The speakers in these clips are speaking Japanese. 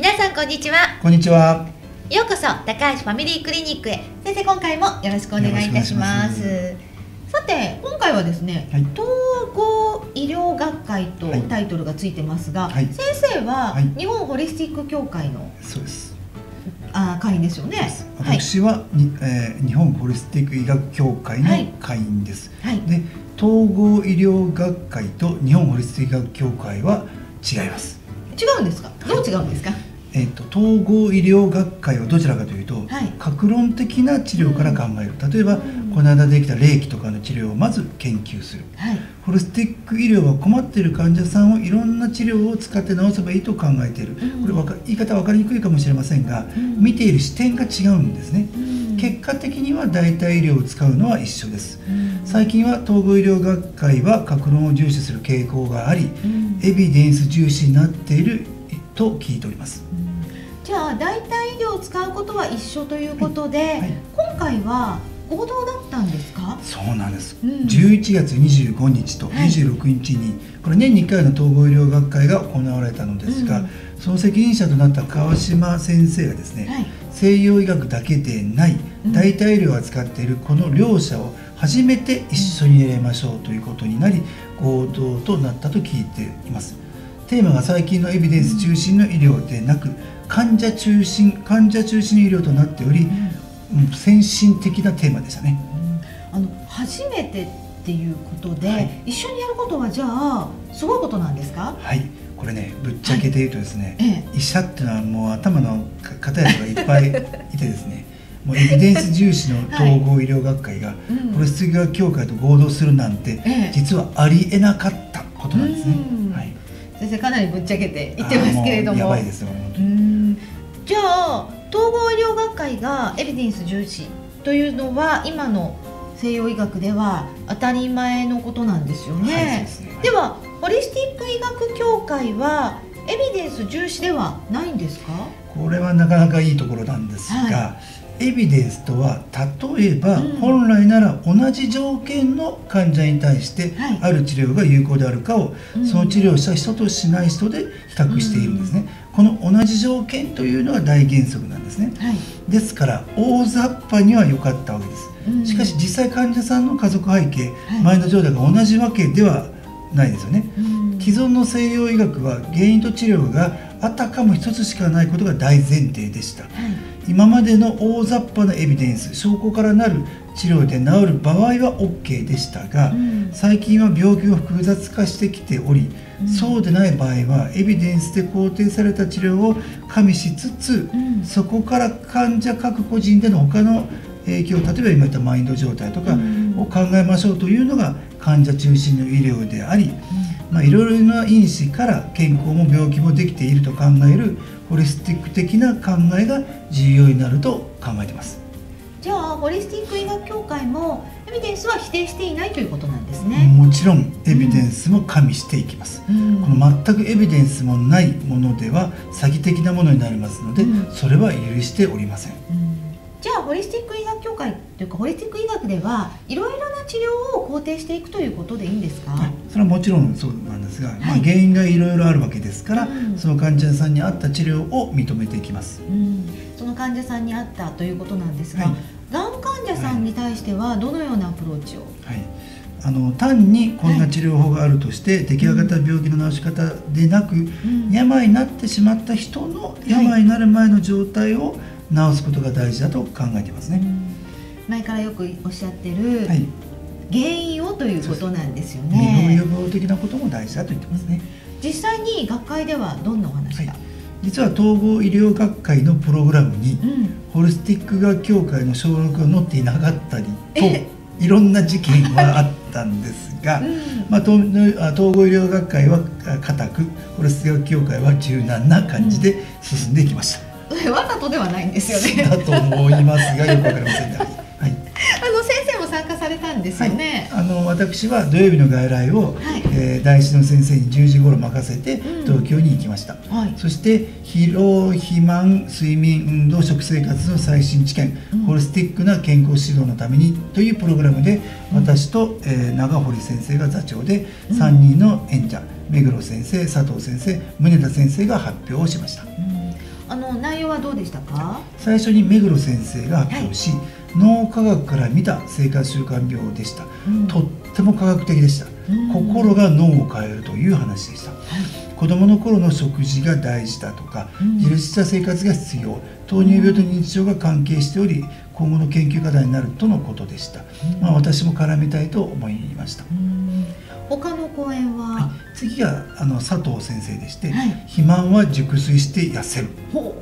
皆さんこんにちは。こんにちは。ようこそ高橋ファミリークリニックへ。先生今回もよろしくお願いいたします。さて今回はですね、はい。統合医療学会とはい。タイトルがついてますが、はい。先生ははい。日本ホリスティック協会のそうです。あ会員ですよね。はい。私は、にえー日本ホリスティック医学協会のはい。会員です。はい。で、統合医療学会と日本ホリスティック医学協会は違います。違うんですか？どう違うんですか？えっ、と統合医療学会はどちらかというと、はい。格論的な治療から考える。例えば、うん。この間できた霊気とかの治療をまず研究する。はい。ホリスティック医療は困っている患者さんをいろんな治療を使って治せばいいと考えている、うん。これわか言い方分かりにくいかもしれませんが、うん。見ている視点が違うんですね、うん。結果的には代替医療を使うのは一緒です。うん。最近は統合医療学会は格論を重視する傾向がありうん。エビデンス重視になっていると聞いております。じゃあ代替医療を使うことは一緒ということで、はい。今回は合同だったんですか？そうなんです、うん。11月25日とはい。26日に、これ年に1回の統合医療学会が行われたのですが、うん。その責任者となった川島先生がですね、はい。西洋医学だけでないうん。代替医療を扱っているこの両者を初めて一緒に入れましょうということになり合同となったと聞いていますテーマが最近のエビデンス中心の医療でなく患者中心患者中心の医療となっており、うん。先進的なテーマでしたね。あの初めてっていうことで、はい。一緒にやることはじゃあすごいことなんですか？はい。これねぶっちゃけて言うとですね、ええ。医者っていうのはもう頭の硬い人がいっぱい いてですねもうエビデンス重視の統合医療学会がうん。ホリスティック学協会と合同するなんて、ええ。実はありえなかったことなんですね。うん。はい、先生かなりぶっちゃけて言ってますけれども。やばいですようじゃあ統合医療学会がエビデンス重視というのは今の西洋医学では当たり前のことなんですよね。はいですね。ではホリスティック医学協会はエビデンス重視ではないんですか？これはなかなかいいところなんですが、はエビデンスとは例えば、うん。本来なら同じ条件の患者に対してはい。ある治療が有効であるかを、うん。その治療をした人としない人で比較しているんですね、この同じ条件というのが大原則なんですね。はい。ですから大雑把には良かったわけです。うん。しかし実際患者さんの家族背景、はい。マインド状態が同じわけではないですよね。うん。既存の西洋医学は原因と治療があたかも一つしかないことが大前提でした。はい今までの大雑把なエビデンス証拠からなる治療で治る場合は OK でしたが、うん。最近は病気が複雑化してきており、うん。そうでない場合はエビデンスで肯定された治療を加味しつつ、うん。そこから患者各個人での他の影響例えば今言ったマインド状態とかうん。を考えましょうというのが患者中心の医療であり、まあ、いろいろな因子から健康も病気もできていると考えるホリスティック的な考えが重要になると考えています。じゃあホリスティック医学協会もエビデンスは否定していないということなんですね。もちろんエビデンスも加味していきます。うんこの全くエビデンスもないものでは詐欺的なものになりますので、うんそれは許しておりません。うんじゃあホリスティック医学協会というかホリスティック医学ではいろいろな治療を肯定していくということでいいんですか、それはもちろんそうなんですが、まあ、はい原因がいろいろあるわけですから、うん。その患者さんに合った治療を認めていきます。うん、その患者さんに合ったということなんですが、はい。がん患者さんに対してはどのようなアプローチを、はい、あの単にこんな治療法があるとして、出来上がった病気の治し方でなく、うん。病になってしまった人の病になる前の状態を治すことが大事だと考えていますね。うん前からよくおっしゃってるはい、原因をということなんですよね予。防的なことも大事だと言ってますね。実際に学会ではどんなお話が、はい実は統合医療学会のプログラムに、うんホリスティック学協会の登録が載っていなかったりとえ？いろんな事件はあったんですが、うんまあ、統合医療学会はあ固くホリスティック学協会は柔軟な感じで進んでいきました。わざとではないんですよね。だと思いますがよくわかりませんね。はい。はいあの先生も参加されたんですよね。あの私は土曜日の外来を、はい。えー大師の先生に10時頃任せてうん。東京に行きました、はい。そして疲労肥満睡眠運動食生活の最新知見、うん。ホリスティックな健康指導のためにというプログラムで、私と、えー長堀先生が座長でうん。3人の演者目黒先生佐藤先生宗田先生が発表をしました、うんあの内容はどうでしたか？最初に目黒先生が発表し、脳科学から見た生活習慣病でした、うん。とっても科学的でした、うん。心が脳を変えるという話でした、子供の頃の食事が大事だとか、うん。自立した生活が必要。糖尿病と認知症が関係しており今後の研究課題になるとのことでした、うん。まあ、私も絡めたいと思いました、うん他の講演は、次があの佐藤先生でして、はい。肥満は熟睡して痩せる。ほ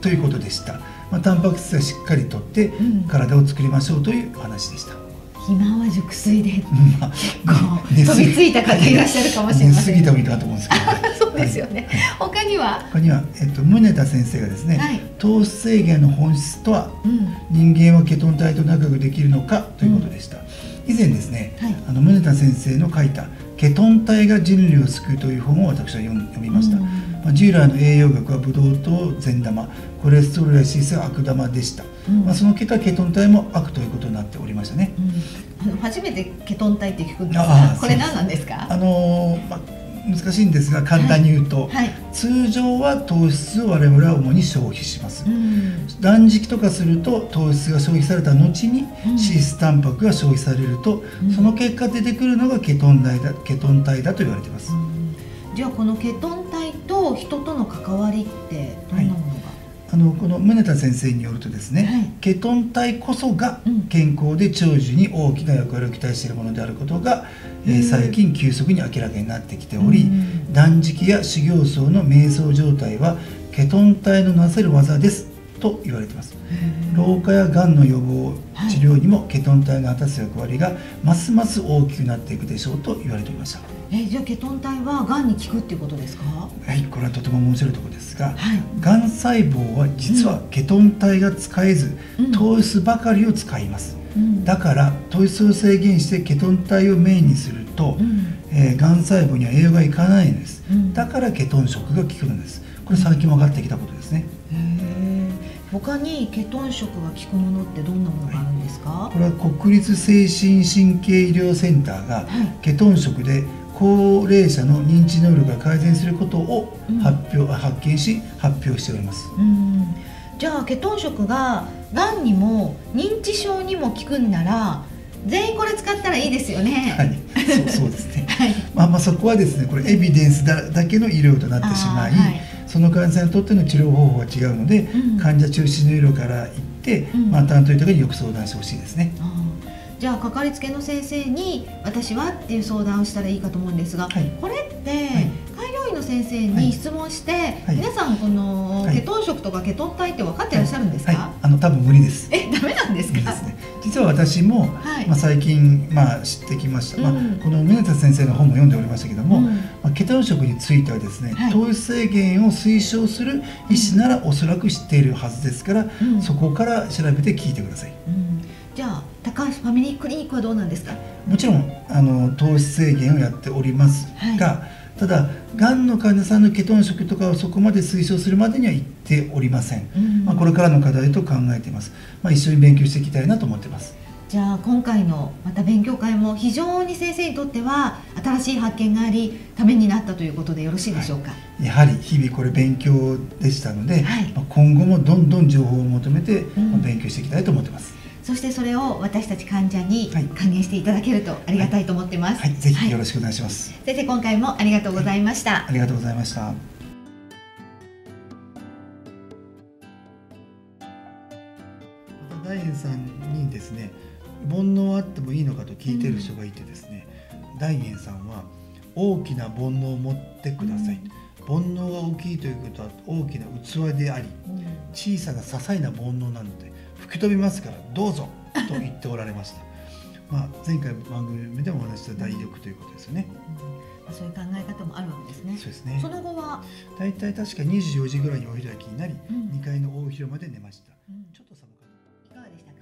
ということでした、まあ、タンパク質はしっかりとってうん。体を作りましょうというお話でした、肥満は熟睡で。まあ 飛びついた方いらっしゃるかもしれません。寝すぎてもいいかと思うんですけどですよね、他には？他には、えっと、宗田先生がですね、はい。糖質制限の本質とはうん。人間はケトン体と仲良くできるのかということでした、以前ですね、はい。あの宗田先生の書いた「ケトン体が人類を救う」という本を私は読みました、うん。まあ、従来の栄養学はブドウ糖善玉コレステロールや脂質が悪玉でした、うん。まあ、その結果ケトン体も悪ということになっておりましたね。うん。あの初めてケトン体って聞くんですあがあこれ何なんですか？あのーまあ、難しいんですが簡単に言うと、はい、通常は糖質を我々は主に消費します、うん。断食とかすると糖質が消費された後にうん。脂質タンパクが消費されると、うん。その結果出てくるのがケトン体だケトン体だと言われています、じゃあこのケトン体と人との関わりってどんなものが、あのこの宗田先生によるとですね、はい。ケトン体こそがうん。健康で長寿に大きな役割を期待しているものであることが、え最近急速に明らかになってきており、うん。断食や修行僧の瞑想状態はケトン体のなせる技ですと言われています。老化やがんの予防はい治療にもケトン体が果たす役割がますます大きくなっていくでしょうと言われておりました。えじゃあケトン体はがんに効くっていうことですか？はいこれはとても面白いところですがはい。がん細胞は実はケトン体が使えず、うん。糖質ばかりを使います。うんだから糖質を制限してケトン体をメインにすると、うん。えーがん細胞には栄養がいかないんです。うん。だからケトン食が効くんです。これ最近分かってきたことですね。他にケトン食が効くものってどんなものがあるんですか？これは国立精神神経医療センターがはい。ケトン食で高齢者の認知能力が改善することをうん。発表、発見し発表しております。うんじゃあケトン食ががんにも認知症にも効くんなら全員これ使ったらいいですよね。はい。そうそうですね。はい。まあまあそこはですねこれエビデンスだだけの医療となってしまい、はい。その患者さんにとっての治療方法が違うので、うん。患者中心の医療から行って、うん。まあ担当医とかによく相談してほしいですね。じゃあかかりつけの先生に私はっていう相談をしたらいいかと思うんですが、はい。これって、先生はい。に質問して、はい。皆さんこのはい。ケトン食とかケトン体って分かってらっしゃるんですか、はい。あの多分無理です。えダメなんですか？ね。実は私も、はい。まあ、最近、まあ、知ってきました、まあうん、この宗田先生の本も読んでおりましたけども、うん。まあ、ケトン食についてはですね、はい。糖質制限を推奨する医師ならおそらく知っているはずですから、うん。そこから調べて聞いてください。うん。じゃあ高橋ファミリークリニックはどうなんですか？もちろんあの糖質制限をやっておりますが、ただがんの患者さんのケトン食とかをそこまで推奨するまでには行っておりません、うんまあ、これからの課題と考えています、まあ、一緒に勉強していきたいなと思ってます。じゃあ今回のまた勉強会も非常に先生にとっては新しい発見がありためになったということでよろしいでしょうか、やはり日々これ勉強でしたので、はい。まあ今後もどんどん情報を求めて、勉強していきたいと思ってますそしてそれを私たち患者にはい。還元していただけるとありがたいと思ってます、はい。ぜひよはい。ろしくお願いします、先生今回もありがとうございました、ありがとうございました。大円さんにですね煩悩あってもいいのかと聞いてる人がいてですね、大円さんは大きな煩悩を持ってください、煩悩が大きいということは大きな器であり小さな些細な煩悩なので吹き飛びますからどうぞと言っておられました。まあ前回番組でもお話しした大力ということですよね、まあそういう考え方もあるわけですね。そうですね。その後は、大体確か24時ぐらいにお開きになり、うん。2階の大広間で寝ました。うん。ちょっと寒かっいかがでしたか？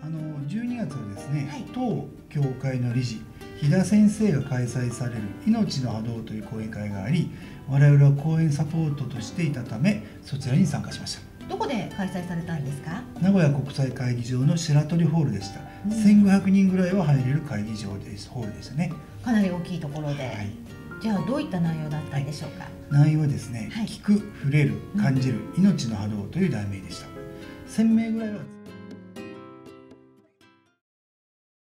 たあの12月はですね、はい。当協会の理事飛田先生が開催される「命の波動」という講演会があり我々は講演サポートとしていたためそちらに参加しましたどこで開催されたんですか？名古屋国際会議場の白鳥ホールでした、うん。1500人ぐらいは入れる会議場です。ホールでしたね。かなり大きいところで、はい。じゃあどういった内容だったんでしょうか、内容はですね、はい。聞く触れる感じる、命の波動という題名でした。1000名ぐらいは